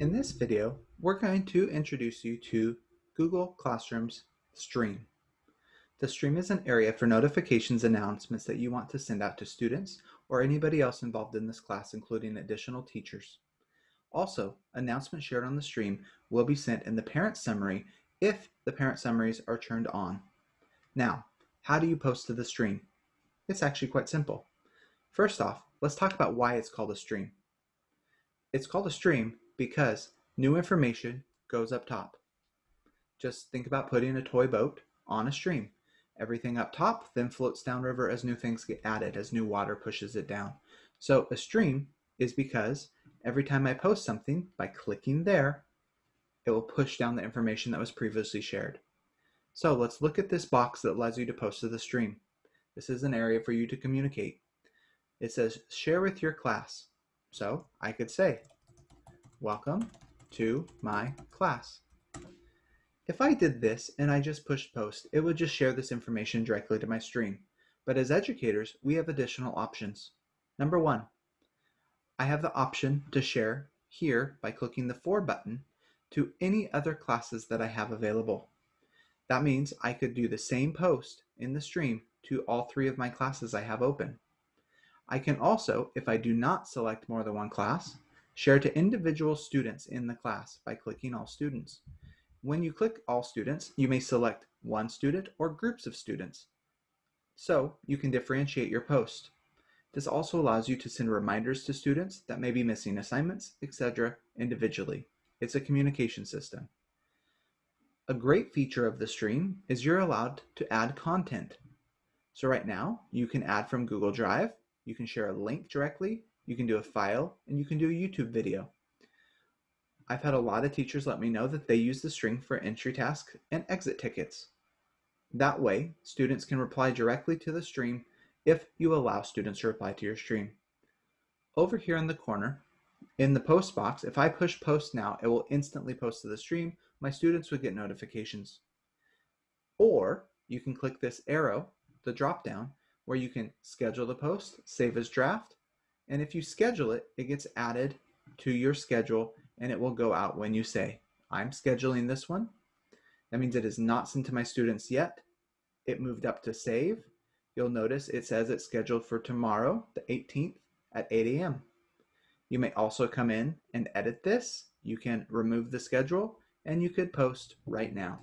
In this video, we're going to introduce you to Google Classroom's Stream. The Stream is an area for notifications announcements that you want to send out to students or anybody else involved in this class, including additional teachers. Also, announcements shared on the stream will be sent in the parent summary if the parent summaries are turned on. Now, how do you post to the stream? It's actually quite simple. First off, let's talk about why it's called a stream. It's called a stream because new information goes up top. Just think about putting a toy boat on a stream. Everything up top then floats downriver as new things get added, as new water pushes it down. So a stream is because every time I post something, by clicking there, it will push down the information that was previously shared. So let's look at this box that allows you to post to the stream. This is an area for you to communicate. It says share with your class. So I could say, welcome to my class. If I did this and I just pushed post, it would just share this information directly to my stream. But as educators, we have additional options. Number one, I have the option to share here by clicking the For button to any other classes that I have available. That means I could do the same post in the stream to all three of my classes I have open. I can also, if I do not select more than one class, share to individual students in the class by clicking All Students. When you click All Students, you may select one student or groups of students. So you can differentiate your post. This also allows you to send reminders to students that may be missing assignments, etc. individually. It's a communication system. A great feature of the stream is you're allowed to add content. So right now, you can add from Google Drive, you can share a link directly, you can do a file, and you can do a YouTube video. I've had a lot of teachers let me know that they use the stream for entry tasks and exit tickets. That way, students can reply directly to the stream if you allow students to reply to your stream. Over here in the corner, in the post box, if I push post now, it will instantly post to the stream. My students would get notifications. Or you can click this arrow, the drop down, where you can schedule the post, save as draft, and if you schedule it, it gets added to your schedule and it will go out when you say, I'm scheduling this one. That means it is not sent to my students yet. It moved up to save. You'll notice it says it's scheduled for tomorrow, the 18th at 8 a.m. You may also come in and edit this. You can remove the schedule and you could post right now.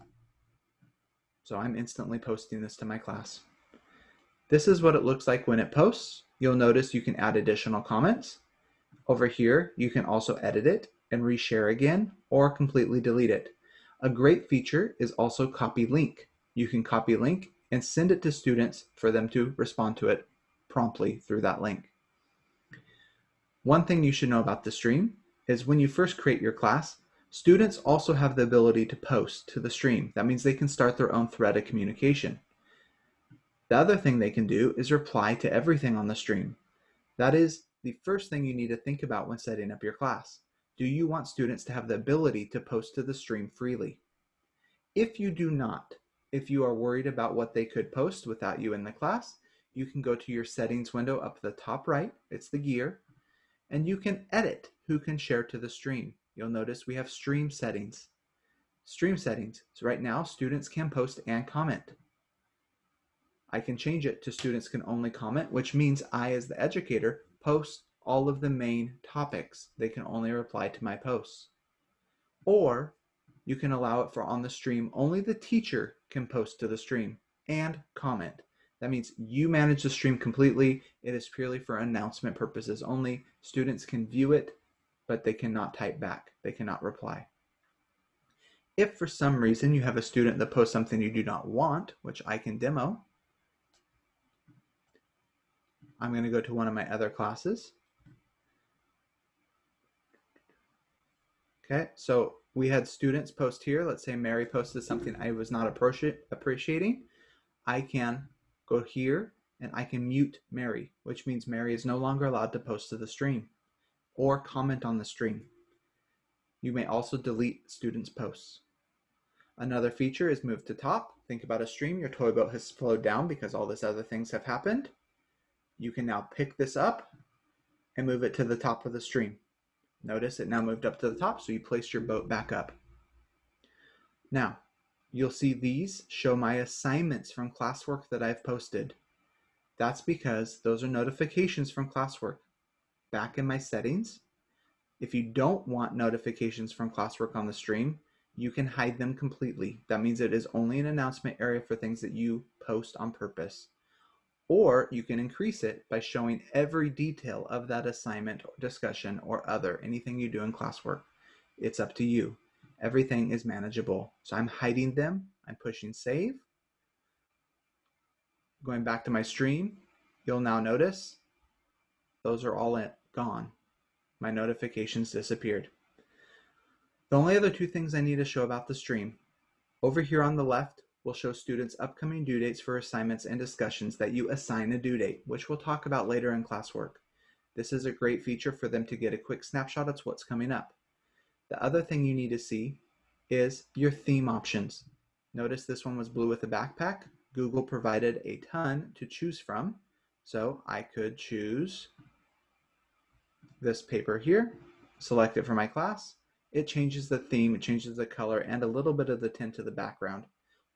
So I'm instantly posting this to my class. This is what it looks like when it posts. You'll notice you can add additional comments. Over here, you can also edit it and reshare again or completely delete it. A great feature is also copy link. You can copy link and send it to students for them to respond to it promptly through that link. One thing you should know about the stream is when you first create your class, students also have the ability to post to the stream. That means they can start their own thread of communication. The other thing they can do is reply to everything on the stream. That is the first thing you need to think about when setting up your class. Do you want students to have the ability to post to the stream freely? If you do not, if you are worried about what they could post without you in the class, you can go to your settings window up the top right, it's the gear, and you can edit who can share to the stream. You'll notice we have stream settings. Stream settings, so right now students can post and comment. I can change it to students can only comment, which means I, as the educator, post all of the main topics. They can only reply to my posts. Or you can allow it for on the stream, only the teacher can post to the stream and comment. That means you manage the stream completely. It is purely for announcement purposes only. Students can view it, but they cannot type back. They cannot reply. If for some reason you have a student that posts something you do not want, which I can demo, I'm going to go to one of my other classes. Okay, so we had students post here. Let's say Mary posted something I was not appreciating. I can go here and I can mute Mary, which means Mary is no longer allowed to post to the stream or comment on the stream. You may also delete students' posts. Another feature is move to top. Think about a stream. Your toy boat has slowed down because all these other things have happened you can now pick this up and move it to the top of the stream. Notice it now moved up to the top, so you placed your boat back up. Now, you'll see these show my assignments from classwork that I've posted. That's because those are notifications from classwork. Back in my settings, if you don't want notifications from classwork on the stream, you can hide them completely. That means it is only an announcement area for things that you post on purpose. Or you can increase it by showing every detail of that assignment, or discussion, or other, anything you do in classwork. It's up to you. Everything is manageable. So I'm hiding them. I'm pushing save. Going back to my stream, you'll now notice those are all gone. My notifications disappeared. The only other two things I need to show about the stream. Over here on the left, will show students upcoming due dates for assignments and discussions that you assign a due date, which we'll talk about later in classwork. This is a great feature for them to get a quick snapshot of what's coming up. The other thing you need to see is your theme options. Notice this one was blue with a backpack. Google provided a ton to choose from. So I could choose this paper here, select it for my class. It changes the theme, it changes the color, and a little bit of the tint to the background.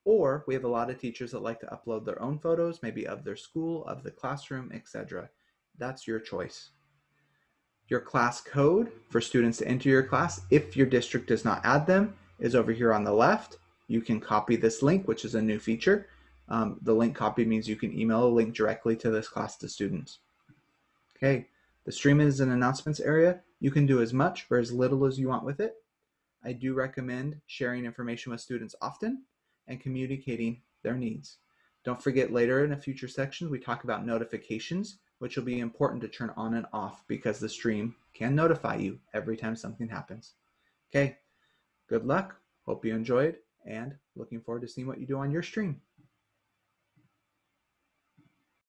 Or we have a lot of teachers that like to upload their own photos, maybe of their school, of the classroom, etc. That's your choice. Your class code for students to enter your class, if your district does not add them, is over here on the left. You can copy this link, which is a new feature. Um, the link copy means you can email a link directly to this class to students. Okay, the stream is an announcements area. You can do as much or as little as you want with it. I do recommend sharing information with students often and communicating their needs. Don't forget later in a future section, we talk about notifications, which will be important to turn on and off because the stream can notify you every time something happens. Okay, good luck. Hope you enjoyed and looking forward to seeing what you do on your stream.